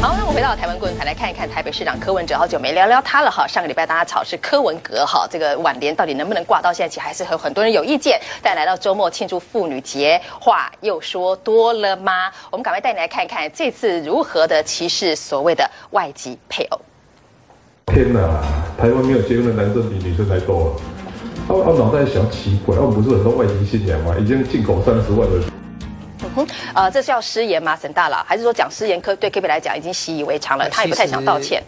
好，那我们回到台湾论坛来看一看台北市长柯文哲，好久没聊聊他了哈。上个礼拜大家吵是柯文阁哈，这个挽联到底能不能挂到现在，其实还是有很多人有意见。但来到周末庆祝妇女节，话又说多了吗？我们赶快带你来看一看这次如何的歧视所谓的外籍配偶。天哪，台湾没有结婚的男生比女生还多。我我脑袋想奇怪，我们不是很多外籍新娘吗？已经进口三十万了的。呃，这是要失言吗，沈大佬？还是说讲失言科对科比来讲已经习以为常了？他也不太想道歉。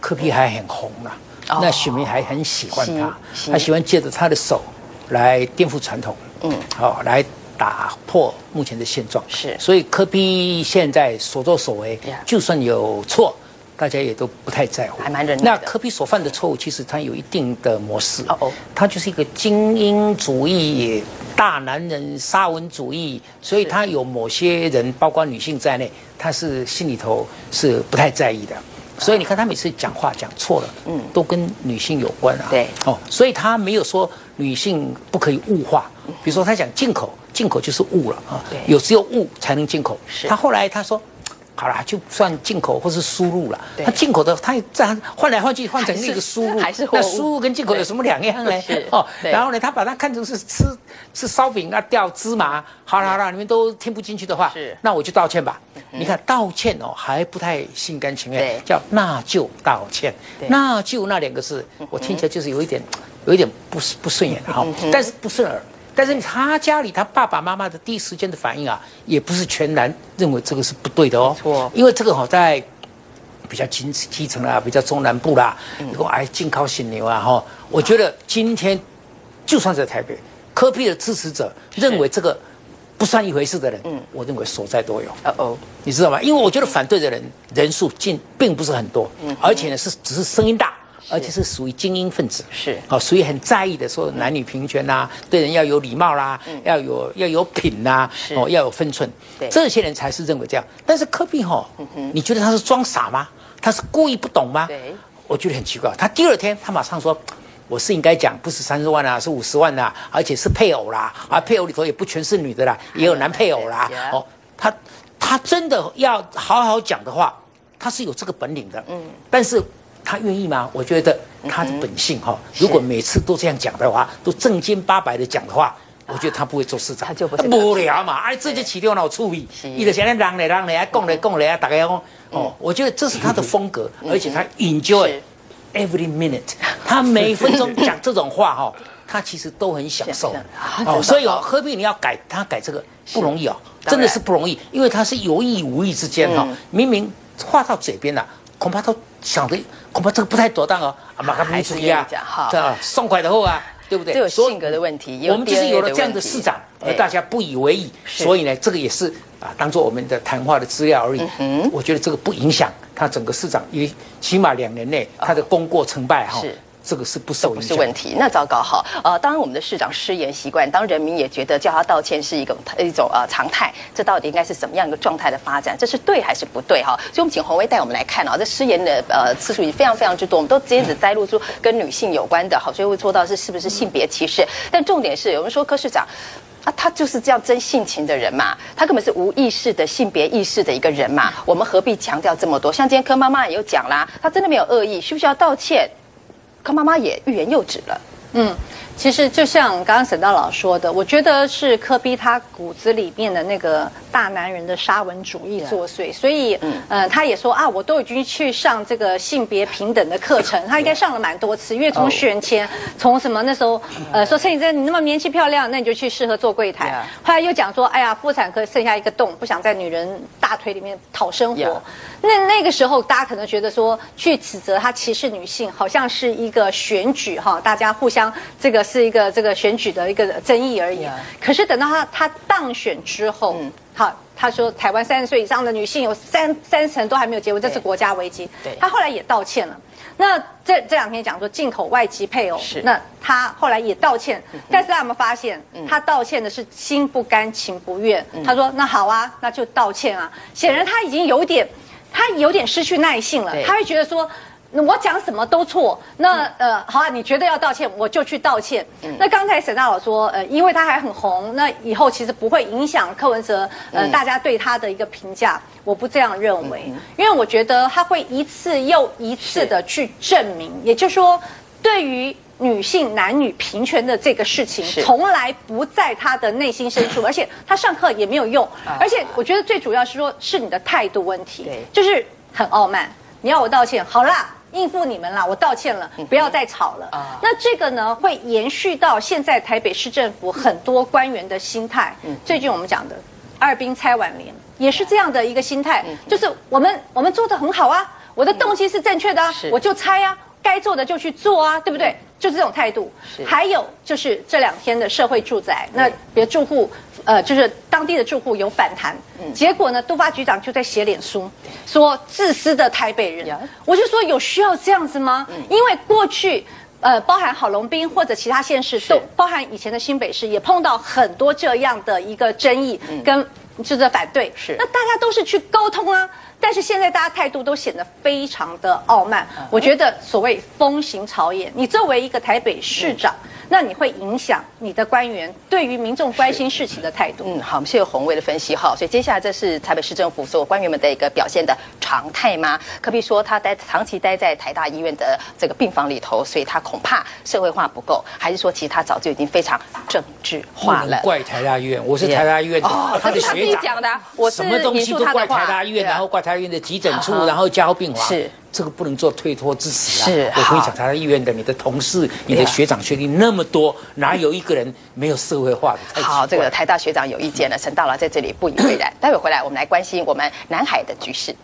科比还很红啊，那许明还很喜欢他，他喜欢借着他的手来颠覆传统，嗯，好，来打破目前的现状。是，所以科比现在所作所为，就算有错。大家也都不太在乎，还蛮忍那科比所犯的错误，其实他有一定的模式。哦哦，他就是一个精英主义、大男人、沙文主义，所以他有某些人，包括女性在内，他是心里头是不太在意的。所以你看他每次讲话讲错了，嗯，都跟女性有关啊。对，哦，所以他没有说女性不可以物化。比如说他讲进口，进口就是物了啊。对，有只有物才能进口。是。他后来他说。好啦，就算进口或是输入了。它进口的，它这样换来换去换成那个输入，那输入跟进口有什么两样呢？哦，然后呢，他把它看成是吃吃烧饼啊掉芝麻，好了好了，你们都听不进去的话，那我就道歉吧。你看道歉哦，还不太心甘情愿，叫那就道歉。那就那两个字，我听起来就是有一点有一点不不顺眼哈，但是不顺耳。但是他家里他爸爸妈妈的第一时间的反应啊，也不是全然认为这个是不对的哦。错，因为这个好在比较基基层啦，比较中南部啦，如果哎进口新牛啊哈，我觉得今天就算在台北，科比的支持者认为这个不算一回事的人，嗯，我认为所在都有。哦哦，你知道吗？因为我觉得反对的人人数近并不是很多，嗯，而且呢是只是声音大。而且是属于精英分子，是哦，属于很在意的，说男女平权呐，对人要有礼貌啦，要有要有品呐，哦，要有分寸，这些人才是认为这样。但是科比哈，你觉得他是装傻吗？他是故意不懂吗？对，我觉得很奇怪。他第二天他马上说，我是应该讲不是三十万啊，是五十万啊，而且是配偶啦，啊，配偶里头也不全是女的啦，也有男配偶啦。哦，他他真的要好好讲的话，他是有这个本领的。嗯，但是。他愿意吗？我觉得他的本性哈，如果每次都这样讲的话，都正经八百的讲的话，我觉得他不会做市长。他就不无聊嘛，哎，这就起掉脑处理，一直想来让来让来，讲来讲来，大家讲哦，我觉得这是他的风格，而且他 enjoy every minute，他每分钟讲这种话哈，他其实都很享受。哦，所以哦，何必你要改他改这个？不容易哦，真的是不容易，因为他是有意无意之间哈，明明话到嘴边了，恐怕都。想的恐怕这个不太妥当哦，马上还是一样，这样送快的后啊，对不对？这有性格的问题，我们就是有了这样的市长，而大家不以为意，所以呢，这个也是啊，当做我们的谈话的资料而已。我觉得这个不影响他整个市长，因为起码两年内他的功过成败哈。这个是不受影响，不是问题。那糟糕哈，呃，当然我们的市长失言习惯，当人民也觉得叫他道歉是一个一种呃常态，这到底应该是什么样一个状态的发展？这是对还是不对哈？所以我们请洪威带我们来看啊，这失言的呃次数已经非常非常之多，我们都直接只摘录出跟女性有关的，好，所以会做到是是不是性别歧视？但重点是，有人说柯市长啊，他就是这样真性情的人嘛，他根本是无意识的性别意识的一个人嘛，我们何必强调这么多？像今天柯妈妈也有讲啦，他真的没有恶意，需不需要道歉？柯妈妈也欲言又止了。嗯，其实就像刚刚沈大佬说的，我觉得是柯比他骨子里面的那个。大男人的沙文主义作祟，所以，呃，他也说啊，我都已经去上这个性别平等的课程，他应该上了蛮多次，因为从选前，从什么那时候，呃，说陈绮贞你那么年轻漂亮，那你就去适合做柜台，后来又讲说，哎呀，妇产科剩下一个洞，不想在女人大腿里面讨生活，那那个时候大家可能觉得说，去指责他歧视女性，好像是一个选举哈，大家互相这个是一个这个选举的一个争议而已，可是等到他他当选之后。好，他说台湾三十岁以上的女性有三三成都还没有结婚，这是国家危机。对，他后来也道歉了。那这这两天讲说进口外籍配偶，是那他后来也道歉，但是他有没有发现，他道歉的是心不甘情不愿。他说那好啊，那就道歉啊。显然他已经有点，他有点失去耐性了。他会觉得说。我讲什么都错。那呃，好啊，你觉得要道歉，我就去道歉。那刚才沈大佬说，呃，因为他还很红，那以后其实不会影响柯文哲，呃，大家对他的一个评价。我不这样认为，因为我觉得他会一次又一次的去证明，也就是说，对于女性男女平权的这个事情，从来不在他的内心深处，而且他上课也没有用。而且我觉得最主要是说，是你的态度问题，就是很傲慢。你要我道歉，好啦，应付你们啦，我道歉了，不要再吵了。那这个呢，会延续到现在台北市政府很多官员的心态。最近我们讲的二兵拆晚联。也是这样的一个心态，就是我们我们做的很好啊，我的动机是正确的啊，我就拆啊，该做的就去做啊，对不对？就是这种态度。还有就是这两天的社会住宅，那别住户，呃，就是当地的住户有反弹，结果呢，都发局长就在写脸书，说自私的台北人，我就说有需要这样子吗？因为过去，呃，包含郝龙斌或者其他县市，都包含以前的新北市，也碰到很多这样的一个争议跟。就在反对，是那大家都是去沟通啊，但是现在大家态度都显得非常的傲慢。我觉得所谓风行草野，你作为一个台北市长。那你会影响你的官员对于民众关心事情的态度。嗯，好，我们谢谢洪伟的分析哈。所以接下来这是台北市政府所有官员们的一个表现的常态吗？可比说他待长期待在台大医院的这个病房里头，所以他恐怕社会化不够，还是说其实他早就已经非常政治化了？怪台大医院，我是台大医院的，他的学长讲的，我什么东西都怪台大医院，然后怪台大医院的急诊处，然后加护病房是。这个不能做推脱之词啊！是，我跟你讲，他的医院的你的同事、你的学长学弟那么多，哪有一个人没有社会化的？好，这个台大学长有意见了，陈大佬在这里不以为然。待会回来，我们来关心我们南海的局势。